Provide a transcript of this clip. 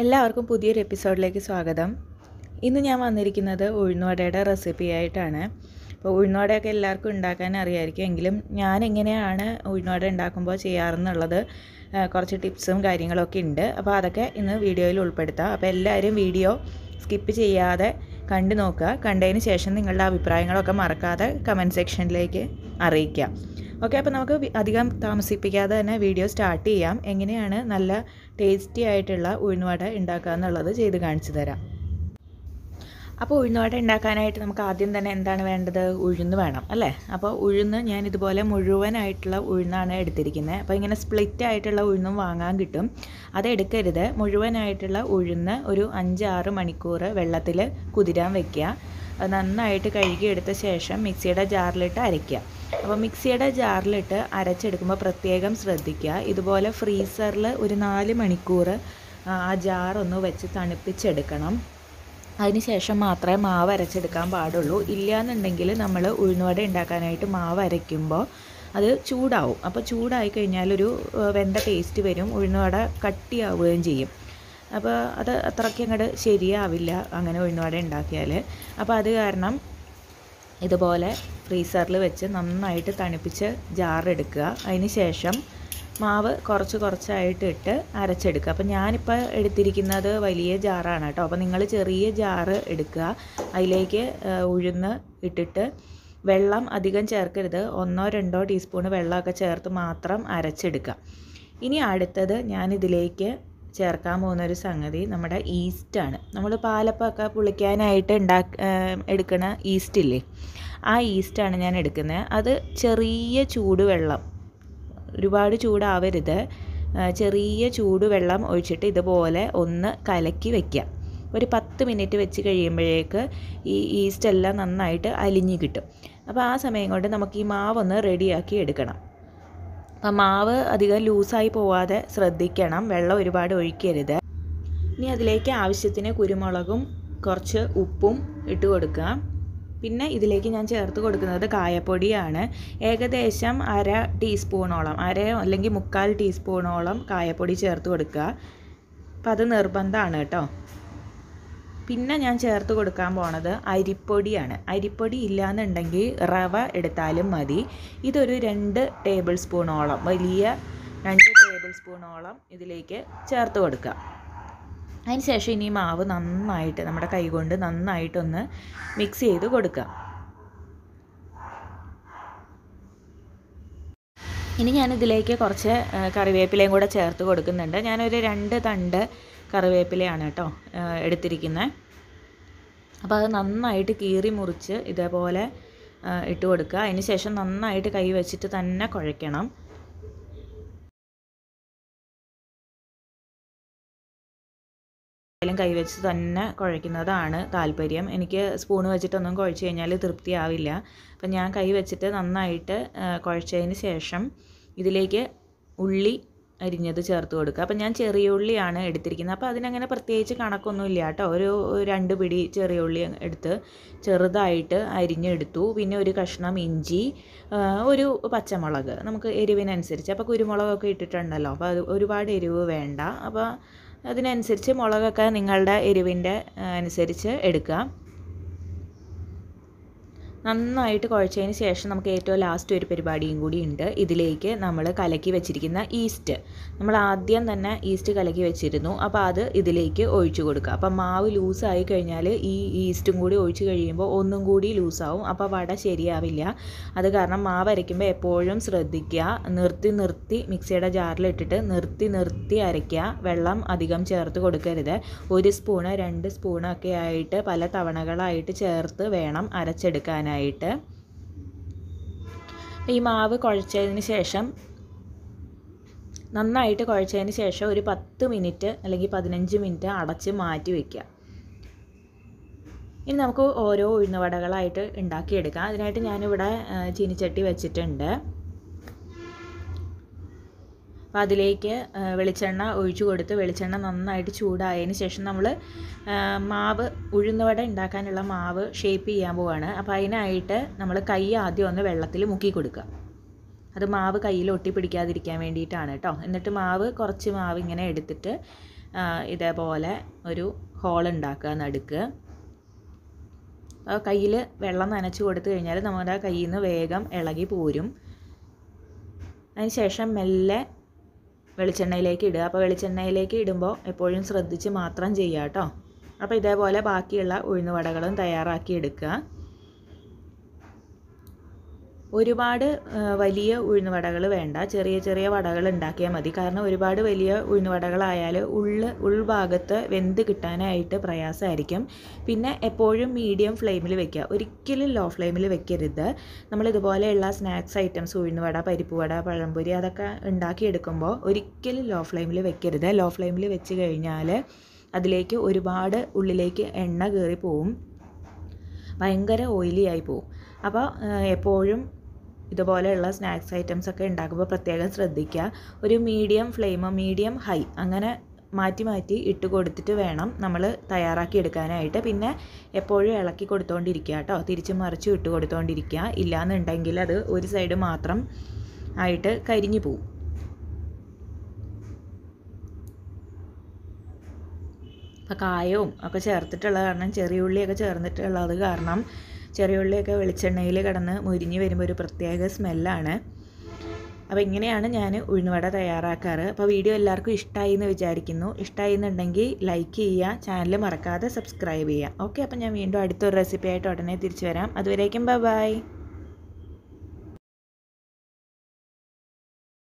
എല്ലാവർക്കും പുതിയൊരു എപ്പിസോഡിലേക്ക് സ്വാഗതം. ഇന്ന് ഞാൻ വന്നിരിക്കുന്നത് ഉഴുന്നുവടയുടെ റെസിപ്പി ആയിട്ടാണ് അപ്പോൾ ഉഴുന്നുവടയൊക്കെ എല്ലാവർക്കും ഉണ്ടാക്കാൻ അറിയായിരിക്കും. എങ്കിലും ഞാൻ എങ്ങനെയാണ് ഉഴുന്നുവട ഉണ്ടാക്കുമ്പോൾ ചെയ്യാറെന്നുള്ളത് കുറച്ച് ടിപ്സും കാര്യങ്ങളൊക്കെ ഉണ്ട്. അപ്പോൾ അതൊക്കെ ഇന്ന് വീഡിയോയിൽ ഉൾപ്പെടുത്താം. അപ്പോൾ എല്ലാവരും വീഡിയോ സ്കിപ്പ് ചെയ്യാതെ കണ്ടു നോക്കുക. കണ്ടതിന് ശേഷം നിങ്ങളുടെ അഭിപ്രായങ്ങളൊക്കെ മറക്കാതെ കമന്റ് സെക്ഷനിലേക്ക് അറിയിക്കാം ഓക്കെ അപ്പോൾ നമുക്ക് അധികം താമസിപ്പിക്കാതെ തന്നെ വീഡിയോ സ്റ്റാർട്ട് ചെയ്യാം. എങ്ങനെയാണ് നല്ല ടേസ്റ്റി ആയിട്ടുള്ള ഉഴുന്നുവട ഉണ്ടാക്കുക എന്നുള്ളത് ചെയ്ത് കാണിച്ചു തരാം. അപ്പോൾ ഉഴുന്നുവട ഉണ്ടാക്കാനായിട്ട് നമുക്ക് ആദ്യം തന്നെ എന്താണ് വേണ്ടത്? ഉഴുന്ന് വേണം അല്ലേ? അപ്പോൾ ഉഴുന്ന് ഞാൻ ഇതുപോലെ മുഴുവനായിട്ടുള്ള ഉഴുന്നാണ് എടുത്തിരിക്കുന്നത് അപ്പോൾ ഇങ്ങനെ സ്പ്ലിറ്റ് ആയിട്ടുള്ള ഉഴുന്നും വാങ്ങാൻ കിട്ടും. അത് എടുക്കരുത്. മുഴുവനായിട്ടുള്ള ഉഴുന്ന് ഒരു അഞ്ച് ആറ് മണിക്കൂർ വെള്ളത്തിൽ കുതിരാൻ വെക്കുക. അത് നന്നായിട്ട് കഴുകിയെടുത്ത ശേഷം മിക്സിയുടെ ജാറിലിട്ട് അരയ്ക്കുക. അപ്പോൾ മിക്സിയുടെ ജാറിലിട്ട് അരച്ചെടുക്കുമ്പോൾ പ്രത്യേകം ശ്രദ്ധിക്കുക. ഇതുപോലെ ഫ്രീസറിൽ ഒരു നാല് മണിക്കൂർ ആ ജാറൊന്ന് വെച്ച് തണുപ്പിച്ചെടുക്കണം. അതിനുശേഷം മാത്രമേ മാവ് അരച്ചെടുക്കാൻ പാടുള്ളൂ. ഇല്ലയെന്നുണ്ടെങ്കിൽ നമ്മൾ ഉഴുന്നുവട ഉണ്ടാക്കാനായിട്ട് മാവ് അരയ്ക്കുമ്പോൾ അത് ചൂടാവും. അപ്പോൾ ചൂടായി കഴിഞ്ഞാൽ ഒരു വെന്ത ടേസ്റ്റ് വരും. ഉഴുന്നുവട കട്ടിയാവുകയും ചെയ്യും. അപ്പോൾ അത് അത്രയ്ക്ക് അങ്ങോട്ട് ശരിയാവില്ല അങ്ങനെ ഉഴുന്നുവട ഉണ്ടാക്കിയാൽ അപ്പോൾ അത് കാരണം ഇതുപോലെ ഫ്രീസറിൽ വെച്ച് നന്നായിട്ട് തണുപ്പിച്ച് ജാറെടുക്കുക. അതിന് ശേഷം മാവ് കുറച്ച് കുറച്ചായിട്ട് ഇട്ട് അരച്ചെടുക്കുക. അപ്പോൾ ഞാനിപ്പോൾ എടുത്തിരിക്കുന്നത് വലിയ ജാറാണ് കേട്ടോ. അപ്പോൾ നിങ്ങൾ ചെറിയ ജാറ് എടുക്കുക. അതിലേക്ക് ഉഴുന്ന് ഇട്ടിട്ട് വെള്ളം അധികം ചേർക്കരുത്. ഒന്നോ രണ്ടോ ടീസ്പൂൺ വെള്ളമൊക്കെ ചേർത്ത് മാത്രം അരച്ചെടുക്കുക. ഇനി അടുത്തത് ഞാനിതിലേക്ക് ചേർക്കാൻ പോകുന്ന ഒരു സംഗതി നമ്മുടെ ഈസ്റ്റാണ്. നമ്മൾ പാലപ്പമൊക്കെ പുളിക്കാനായിട്ട് ഉണ്ടാ എടുക്കുന്ന ഈസ്റ്റില്ലേ? ആ ഈസ്റ്റാണ് ഞാൻ എടുക്കുന്നത്. അത് ചെറിയ ചൂടുവെള്ളം ഒരുപാട് ചൂടാവരുത്. ചെറിയ ചൂടുവെള്ളം ഒഴിച്ചിട്ട് ഇതുപോലെ ഒന്ന് കലക്കി വയ്ക്കുക ഒരു പത്ത് മിനിറ്റ് വെച്ച് കഴിയുമ്പോഴേക്ക് ഈ ഈസ്റ്റെല്ലാം നന്നായിട്ട് അലിഞ്ഞ് കിട്ടും. അപ്പോൾ ആ സമയം കൊണ്ട് നമുക്ക് ഈ മാവൊന്ന് റെഡിയാക്കി എടുക്കണം. അപ്പം മാവ് അധികം ലൂസായി പോവാതെ ശ്രദ്ധിക്കണം. വെള്ളം ഒരുപാട് ഒഴിക്കരുത്. ഇനി അതിലേക്ക് ആവശ്യത്തിന് കുരുമുളകും കുറച്ച് ഉപ്പും ഇട്ട് കൊടുക്കുക. പിന്നെ ഇതിലേക്ക് ഞാൻ ചേർത്ത് കൊടുക്കുന്നത് കായപ്പൊടിയാണ്. ഏകദേശം അര ടീസ്പൂണോളം അര അല്ലെങ്കിൽ മുക്കാൽ ടീസ്പൂണോളം കായപ്പൊടി ചേർത്ത് കൊടുക്കുക. അപ്പം അത് നിർബന്ധമാണ് കേട്ടോ. പിന്നെ ഞാൻ ചേർത്ത് കൊടുക്കാൻ പോണത് അരിപ്പൊടിയാണ്. അരിപ്പൊടി ഇല്ലയെന്നുണ്ടെങ്കിൽ റവ എടുത്താലും മതി. ഇതൊരു രണ്ട് ടേബിൾ സ്പൂണോളം വലിയ രണ്ട് ടേബിൾ സ്പൂണോളം ഇതിലേക്ക് ചേർത്ത് കൊടുക്കുക. അതിന് ശേഷം ഇനി മാവ് നന്നായിട്ട് നമ്മുടെ കൈകൊണ്ട് നന്നായിട്ടൊന്ന് മിക്സ് ചെയ്ത് കൊടുക്കുക. ഇനി ഞാനിതിലേക്ക് കുറച്ച് കറിവേപ്പിലയും കൂടെ ചേർത്ത് കൊടുക്കുന്നുണ്ട്. ഞാനൊരു രണ്ട് തണ്ട് കറിവേപ്പിലയാണ് കേട്ടോ എടുത്തിരിക്കുന്നത് അപ്പോൾ അത് നന്നായിട്ട് കീറി മുറിച്ച് ഇതേപോലെ ഇട്ട് കൊടുക്കുക. അതിന് ശേഷം നന്നായിട്ട് കൈ വെച്ചിട്ട് തന്നെ കുഴയ്ക്കണം. കൈ വെച്ച് തന്നെ കുഴയ്ക്കുന്നതാണ് താല്പര്യം. എനിക്ക് സ്പൂൺ വെച്ചിട്ടൊന്നും കുഴച്ച് കഴിഞ്ഞാൽ തൃപ്തിയാവില്ല അപ്പം ഞാൻ കൈ വെച്ചിട്ട് നന്നായിട്ട് കുഴച്ചതിന് ശേഷം ഇതിലേക്ക് ഉള്ളി അരിഞ്ഞത് ചേർത്ത് കൊടുക്കുക. അപ്പം ഞാൻ ചെറിയ ഉള്ളിയാണ് എടുത്തിരിക്കുന്നത്. അപ്പോൾ അതിനങ്ങനെ പ്രത്യേകിച്ച് കണക്കൊന്നുമില്ല കേട്ടോ. ഒരു രണ്ട് പിടി ചെറിയ ഉള്ളി എടുത്ത് ചെറുതായിട്ട് അരിഞ്ഞെടുത്തു. പിന്നെ ഒരു കഷ്ണം ഇഞ്ചി ഒരു പച്ചമുളക് നമുക്ക് എരിവിനനുസരിച്ച്. അപ്പോൾ കുരുമുളകൊക്കെ ഇട്ടിട്ടുണ്ടല്ലോ. അപ്പോൾ അത് ഒരുപാട് എരിവ് വേണ്ട. അപ്പോൾ അതിനനുസരിച്ച് മുളകൊക്കെ നിങ്ങളുടെ എരിവിന്റെ അനുസരിച്ച് എടുക്കുക. നന്നായിട്ട് കുഴച്ചതിന് ശേഷം നമുക്ക് ഏറ്റവും ലാസ്റ്റ് ഒരു പരിപാടിയും കൂടി ഉണ്ട്. ഇതിലേക്ക് നമ്മൾ കലക്കി വെച്ചിരിക്കുന്ന ഈസ്റ്റ് നമ്മൾ ആദ്യം തന്നെ ഈസ്റ്റ് കലക്കി വെച്ചിരുന്നു. അപ്പോൾ അത് ഇതിലേക്ക് ഒഴിച്ചു കൊടുക്കുക. അപ്പോൾ മാവ് ലൂസായി കഴിഞ്ഞാൽ ഈ ഈസ്റ്റും കൂടി ഒഴിച്ചു കഴിയുമ്പോൾ ഒന്നും കൂടി ലൂസാവും അപ്പോൾ വട ശരിയാവില്ല. അത് കാരണം മാവ് അരയ്ക്കുമ്പോൾ എപ്പോഴും ശ്രദ്ധിക്കുക. നിർത്തി നിർത്തി മിക്സിയുടെ ജാറിലിട്ടിട്ട് നിർത്തി നിർത്തി അരയ്ക്കുക. വെള്ളം അധികം ചേർത്ത് കൊടുക്കരുത്. ഒരു സ്പൂണ് രണ്ട് സ്പൂണൊക്കെ ആയിട്ട് പല തവണകളായിട്ട് ചേർത്ത് വേണം അരച്ചെടുക്കാനായിട്ട് ഈ മാവ് കുഴച്ചതിന് ശേഷം നന്നായിട്ട് കുഴച്ചതിന് ശേഷം ഒരു പത്ത് മിനിറ്റ് അല്ലെങ്കിൽ പതിനഞ്ച് മിനിറ്റ് അടച്ച് മാറ്റി വയ്ക്കുക ഇനി നമുക്ക് ഓരോ ഉഴുന്നുവടകളായിട്ട് ഉണ്ടാക്കിയെടുക്കാം. അതിനായിട്ട് ഞാനിവിടെ ചീനിച്ചട്ടി വെച്ചിട്ടുണ്ട്. അപ്പോൾ അതിലേക്ക് വെളിച്ചെണ്ണ ഒഴിച്ചു കൊടുത്ത് വെളിച്ചെണ്ണ നന്നായിട്ട് ചൂടായതിന് ശേഷം നമ്മൾ മാവ് ഉഴുന്നുവട ഉണ്ടാക്കാനുള്ള മാവ് ഷേപ്പ് ചെയ്യാൻ പോവാണ്. അപ്പോൾ അതിനായിട്ട് നമ്മൾ കൈ ആദ്യം ഒന്ന് വെള്ളത്തിൽ മുക്കി കൊടുക്കുക. അത് മാവ് കയ്യിൽ ഒട്ടി പിടിക്കാതിരിക്കാൻ വേണ്ടിയിട്ടാണ് കേട്ടോ എന്നിട്ട് മാവ് കുറച്ച് മാവ് ഇങ്ങനെ എടുത്തിട്ട് ഇതേപോലെ ഒരു ഹോൾ ഉണ്ടാക്കുക നടുക്ക് കയ്യിൽ വെള്ളം നനച്ച് കൊടുത്തു കഴിഞ്ഞാൽ നമ്മുടെ കയ്യിൽ നിന്ന് വേഗം ഇളകി പോരും. അതിന് ശേഷം മെല്ലെ വെളിച്ചെണ്ണയിലേക്ക് ഇടുക. അപ്പോൾ വെളിച്ചെണ്ണയിലേക്ക് ഇടുമ്പോൾ എപ്പോഴും ശ്രദ്ധിച്ച് മാത്രം ചെയ്യുക കേട്ടോ. അപ്പോൾ ഇതേപോലെ ബാക്കിയുള്ള ഉഴുന്നുവടകളും തയ്യാറാക്കി എടുക്കുക. ഒരുപാട് വലിയ ഉഴുന്നുവടകൾ വേണ്ട. ചെറിയ ചെറിയ വടകൾ ഉണ്ടാക്കിയാൽ മതി. കാരണം ഒരുപാട് വലിയ ഉഴുന്നുവടകളായാൽ ഉള്ള ഉൾഭാഗത്ത് വെന്ത് കിട്ടാനായിട്ട് പ്രയാസമായിരിക്കും. പിന്നെ എപ്പോഴും മീഡിയം ഫ്ലെയിമിൽ വെക്കുക. ഒരിക്കലും ലോ ഫ്ലെയിമിൽ വെക്കരുത്. നമ്മളിതുപോലെയുള്ള സ്നാക്സ് ഐറ്റംസ് ഉഴുന്നുവട പരിപ്പുവട പഴംപൊരി അതൊക്കെ ഉണ്ടാക്കിയെടുക്കുമ്പോൾ ഒരിക്കലും ലോ ഫ്ലെയിമിൽ വെക്കരുത്. ലോ ഫ്ലെയിമിൽ വെച്ച് കഴിഞ്ഞാൽ അതിലേക്ക് ഒരുപാട് ഉള്ളിലേക്ക് എണ്ണ കയറി പോവും ഭയങ്കര ഓയിലി ആയി പോവും. അപ്പോൾ എപ്പോഴും ഇതുപോലെയുള്ള സ്നാക്സ് ഐറ്റംസ് ഒക്കെ ഉണ്ടാക്കുമ്പോൾ പ്രത്യേകം ശ്രദ്ധിക്കുക. ഒരു മീഡിയം ഫ്ലെയിം മീഡിയം ഹൈ അങ്ങനെ മാറ്റി മാറ്റി ഇട്ട് കൊടുത്തിട്ട് വേണം നമ്മൾ തയ്യാറാക്കി എടുക്കാനായിട്ട്. പിന്നെ എപ്പോഴും ഇളക്കി കൊടുത്തുകൊണ്ടിരിക്കുക കേട്ടോ. തിരിച്ച് മറിച്ച് ഇട്ട് കൊടുത്തുകൊണ്ടിരിക്കുക ഇല്ലയെന്നുണ്ടെങ്കിൽ അത് ഒരു സൈഡ് മാത്രം ആയിട്ട് കരിഞ്ഞു പോവും. അപ്പോൾ കായവും ഒക്കെ ചേർത്തിട്ടുള്ളത് കാരണം ചെറിയ ഉള്ളിയൊക്കെ ചേർന്നിട്ടുള്ളത് കാരണം ചെറിയ ഉള്ളിയൊക്കെ വെളിച്ചെണ്ണയിൽ കടന്ന് മുരിഞ്ഞ് വരുമ്പോൾ ഒരു പ്രത്യേക സ്മെല്ലാണ്. അപ്പോൾ ഇങ്ങനെയാണ് ഞാൻ ഉഴുന്നുവട തയ്യാറാക്കാറ്. അപ്പോൾ വീഡിയോ എല്ലാവർക്കും ഇഷ്ടമായി എന്ന് വിചാരിക്കുന്നു. ഇഷ്ടമായി എന്നുണ്ടെങ്കിൽ ലൈക്ക് ചെയ്യുക ചാനൽ മറക്കാതെ സബ്സ്ക്രൈബ് ചെയ്യുക. ഓക്കെ അപ്പോൾ ഞാൻ വീണ്ടും അടുത്തൊരു റെസിപ്പി ആയിട്ട് ഉടനെ തിരിച്ചു വരാം. അതുവരേക്കും ബൈ ബൈ.